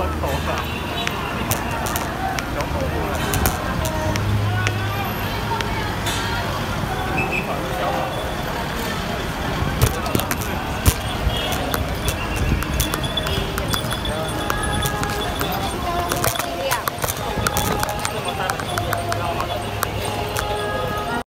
punch